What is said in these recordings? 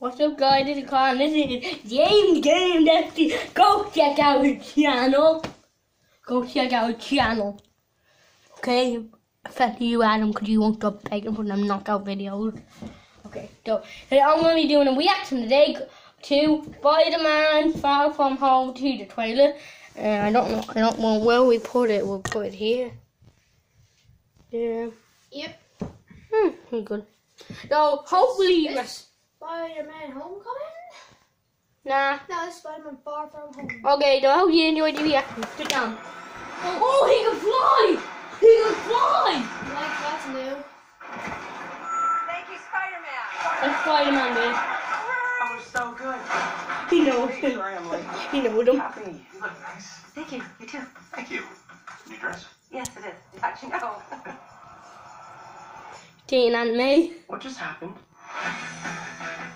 What's up guys, this is Colin, this is James Game Dusty. Go check out his channel. Go check out his channel. Okay? Especially you Adam, because you won't stop begging for them knockout videos. Okay, so today I'm going to be doing a reaction today to Spider-Man Far From Home to the trailer. And I don't know, I don't know where we put it. We'll put it here. Yeah. Yep. Hmm, good. So hopefully, It's Spider-Man Homecoming? nah. No, it's Spider-Man Far From Home. Okay, so I hope you enjoyed the reaction. Sit down. Oh, he can fly! He can fly! Like, that's new. Thank you, Spider-Man. That's Spider-Man, dude. That was so good. He knows. him. I'm. He knows him. Happy. You look nice. Thank you. You too. Thank you. New dress? Yes, it is. How'd you know? Teen and me. What just happened?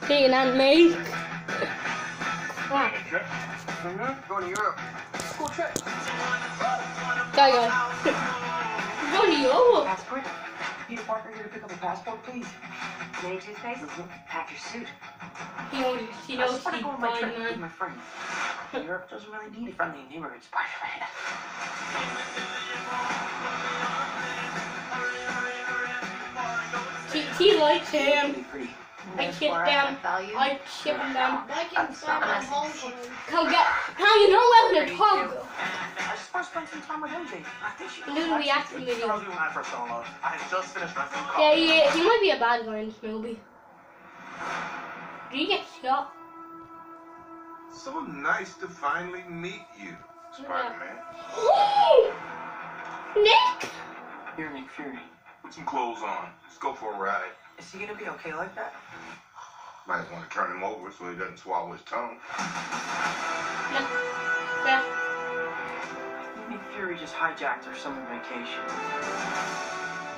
Teen and me. Wow. Mm-hmm. Going to Europe. Cool trip. Go, go. Go to Europe. Passport? Peter Parker here to pick up a passport, please. Many toothpaste? Pack your suit. He knows, he I knows just want he's to go on my trip with Spider-Man. my friends. Europe doesn't really need a friendly neighborhood Spider-Man. He, he likes him. Pretty. I ship them. I ship them. Like in Spider-Man Homecoming. Come get. How you know where the pub? I just want to spend some time with MJ. I think she Do the reaction video. Tells I first fell in love. I had just finished my phone Yeah, call. he, he might be a bad guy in this movie. Did he get shot? So nice to finally meet you, Spider-Man. Nick! You're Nick Fury. Put some clothes on. Let's go for a ride. Is he gonna be okay like that? Might want to turn him over so he doesn't swallow his tongue. Yeah. Nick Fury just hijacked our summer vacation.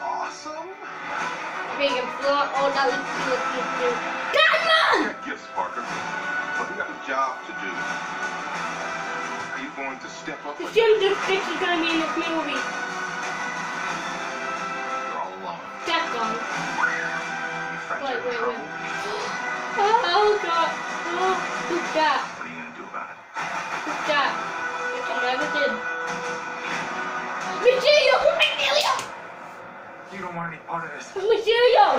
Awesome. Big and floor. Oh, that was good. good, good. Batman! Got gifts, Parker. But we got a job to do. Are you going to step up? The and- Jim the Fix is gonna be in this movie. You're all alone. That's gone. In trouble. Oh, God. Oh, who's that? What are you gonna do about it? Who's that? It's a never did. Mysterio! Mysterio! You don't want any part of this. Mysterio!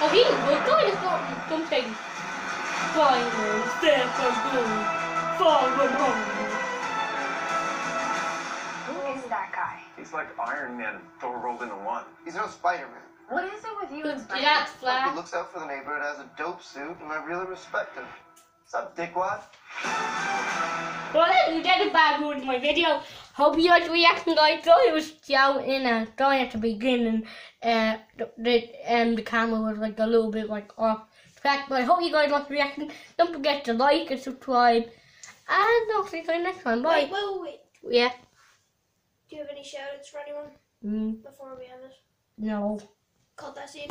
Oh, he's a good. It's not something. Spider-Man, step from home. Far from He's like Iron Man and Thor rolled into one. He's no Spider-Man. What is it with you and Spider-Man? That's He looks out for the neighborhood, has a dope suit, and I really respect him. What's up, dickwad? Well, that's that's a bad mood in my video. Hope you guys the reaction, guys. Sorry it was shouting and sorry at the beginning. Uh, the, the, um, the camera was like a little bit like off track. But I hope you guys liked the reaction. Don't forget to like and subscribe. And I'll see you guys next time. Bye. Wait, wait, wait. Yeah. Do you have any shoutouts for anyone Mm, before we end it? no. Cut that scene.